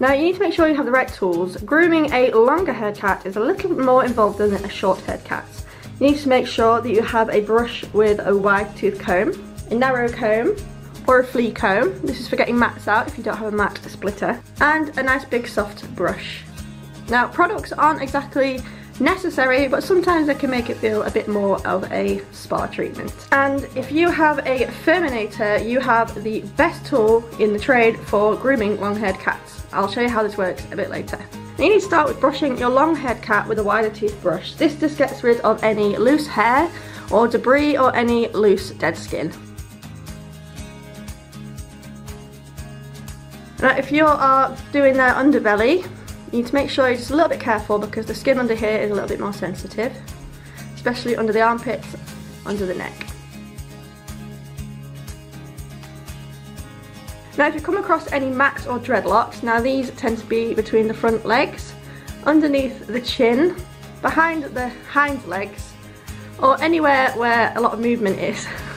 Now you need to make sure you have the right tools. Grooming a longer haired cat is a little bit more involved than a short haired cat. You need to make sure that you have a brush with a wide tooth comb, a narrow comb, or a flea comb. This is for getting mats out if you don't have a mat splitter. And a nice big soft brush. Now products aren't exactly necessary but sometimes they can make it feel a bit more of a spa treatment. And if you have a Furminator you have the best tool in the trade for grooming long-haired cats. I'll show you how this works a bit later. you need to start with brushing your long-haired cat with a wider tooth brush. This just gets rid of any loose hair or debris or any loose dead skin. Now if you are doing their underbelly you need to make sure you're just a little bit careful because the skin under here is a little bit more sensitive, especially under the armpits, under the neck. Now if you come across any mats or dreadlocks, now these tend to be between the front legs, underneath the chin, behind the hind legs, or anywhere where a lot of movement is.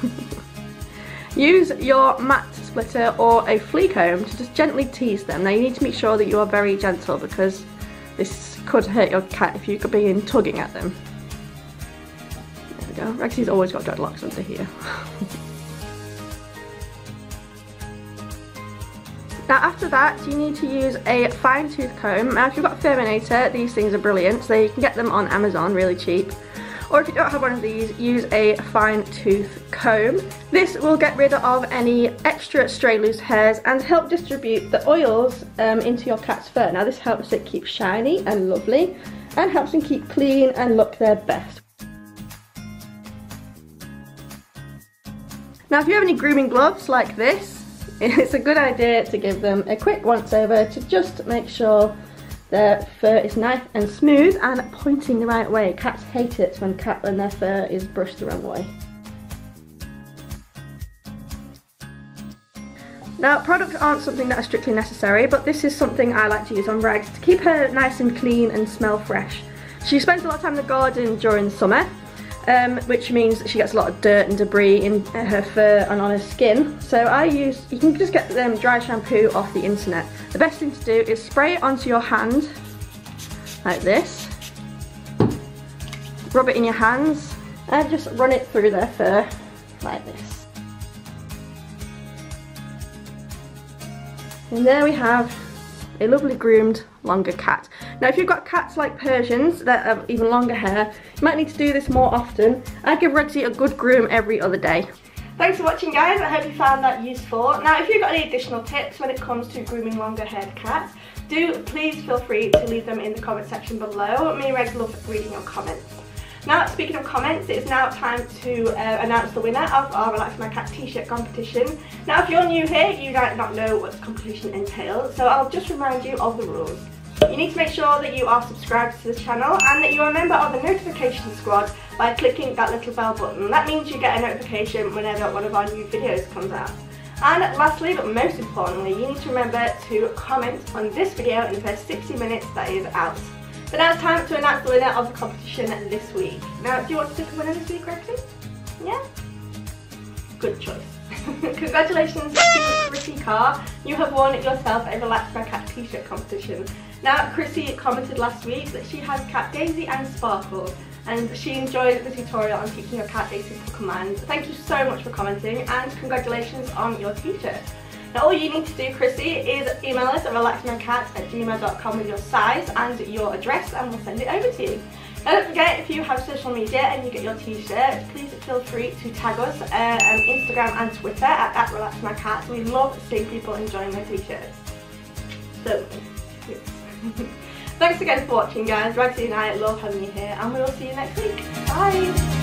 Use your mat splitter or a flea comb to just gently tease them. Now you need to make sure that you are very gentle because this could hurt your cat if you could be in tugging at them. There we go. Rexy's always got dreadlocks under here. Now after that you need to use a fine tooth comb. Now if you've got a Furminator these things are brilliant so you can get them on Amazon really cheap or if you don't have one of these, use a fine tooth comb. This will get rid of any extra stray loose hairs and help distribute the oils um, into your cat's fur. Now this helps it keep shiny and lovely and helps them keep clean and look their best. Now if you have any grooming gloves like this, it's a good idea to give them a quick once over to just make sure their fur is nice and smooth and pointing the right way. Cats hate it when, cat, when their fur is brushed the wrong way. Now, products aren't something that are strictly necessary, but this is something I like to use on Rags to keep her nice and clean and smell fresh. She spends a lot of time in the garden during the summer, um, which means she gets a lot of dirt and debris in her fur and on her skin. So I use, you can just get them dry shampoo off the internet. The best thing to do is spray it onto your hand, like this. Rub it in your hands and just run it through their fur, like this. And there we have a lovely groomed longer cat. Now if you've got cats like Persians that have even longer hair, you might need to do this more often. I give Rexy a good groom every other day. Thanks for watching guys, I hope you found that useful. Now if you've got any additional tips when it comes to grooming longer haired cats, do please feel free to leave them in the comment section below. Me and Rags love reading your comments. Now, speaking of comments, it's now time to uh, announce the winner of our Relax My Cat t-shirt competition. Now, if you're new here, you might not know what the competition entails, so I'll just remind you of the rules. You need to make sure that you are subscribed to the channel and that you are a member of the notification squad by clicking that little bell button. That means you get a notification whenever one of our new videos comes out. And lastly, but most importantly, you need to remember to comment on this video in the first 60 minutes that is out. But now it's time to announce the winner of the competition this week. Now, do you want to pick a winner this week, Rexy? Yeah? Good choice. Congratulations to Chrissy Carr. You have won yourself a Relax My Cat t-shirt competition. Now, Chrissy commented last week that she has cat Daisy and Sparkle and she enjoyed the tutorial on teaching your cat a simple command. Thank you so much for commenting and congratulations on your t-shirt. Now all you need to do, Chrissy, is email us at relaxmycat at gmail.com with your size and your address and we'll send it over to you. Now don't forget, if you have social media and you get your t-shirt, please feel free to tag us uh, on Instagram and Twitter at, at relaxmycat. We love seeing people enjoying their t-shirts. Thanks again for watching guys. Rexy and I love having you here and we will see you next week. Bye!